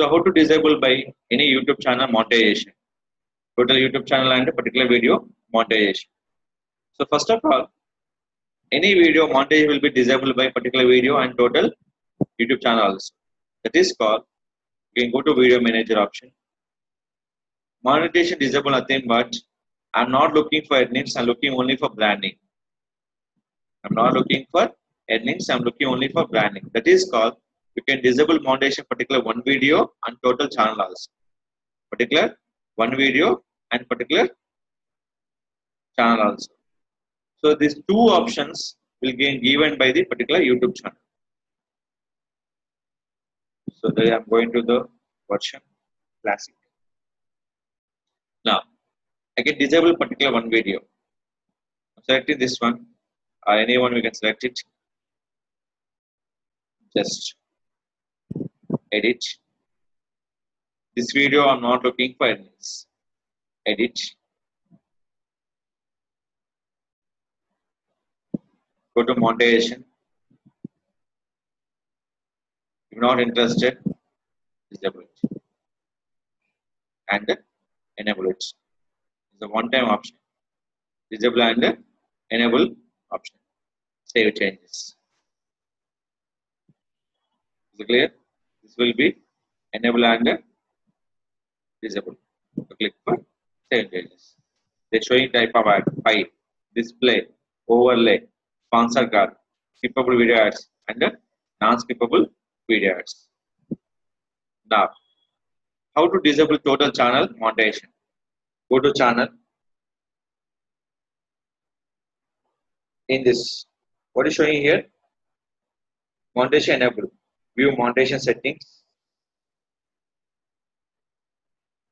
So how to disable by any YouTube channel monetization? Total YouTube channel and a particular video monetization. So first of all, any video monetization will be disabled by particular video and total YouTube channel also. That is called, you can go to video manager option. Monetization disable nothing but I'm not looking for earnings, I'm looking only for branding. I'm not looking for earnings, I'm looking only for branding. That is called, you can disable monetization particular one video and total channel also. Particular one video and particular channel also. So these two options will be given by the particular YouTube channel. So there I'm going to the version classic. Now I can disable particular one video. I'm selecting this one or anyone we can select it. Just edit. This video I'm not looking for earnings. Edit. Go to monetization. If not interested, disable it and enable it. It's a one-time option. Disable and enable option. Save changes. Is it clear? This will be enable and disable. So click for save changes. They're showing type of ad, file, display, overlay, sponsor card, skippable video ads, and non-skippable video ads. Now, how to disable total channel monetization? Go to channel. In this, what is showing here? Monetization enable. View monetization settings.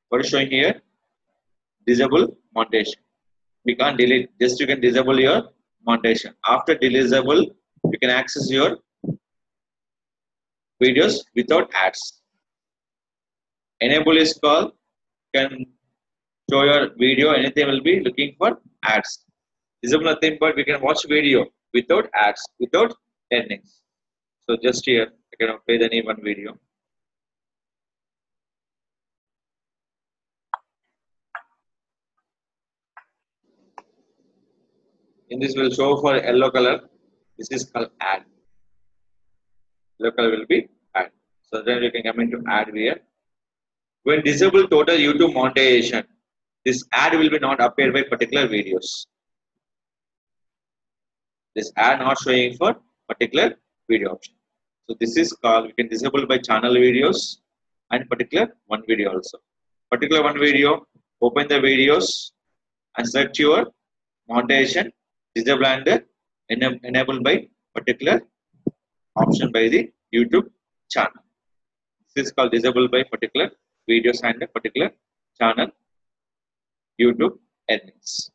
What is showing here? Disable monetization. We can't delete. Just you can disable your monetization. After disable, you can access your videos without ads. Enable is called can show your video anything will be looking for ads. Disable nothing but we can watch video without ads, without earnings. So just here I can play any one video. In this will show for yellow color. This is called ad. Yellow color will be ad. So then you can come into ad here. When disable total YouTube monetization, this ad will be not appear by particular videos. This ad not showing for particular video option. So this is called we can disable by channel videos and particular one video also. Particular one video, open the videos and select your monetization, disable and enable by particular option by the YouTube channel. This is called disable by particular videos and particular channel YouTube earnings.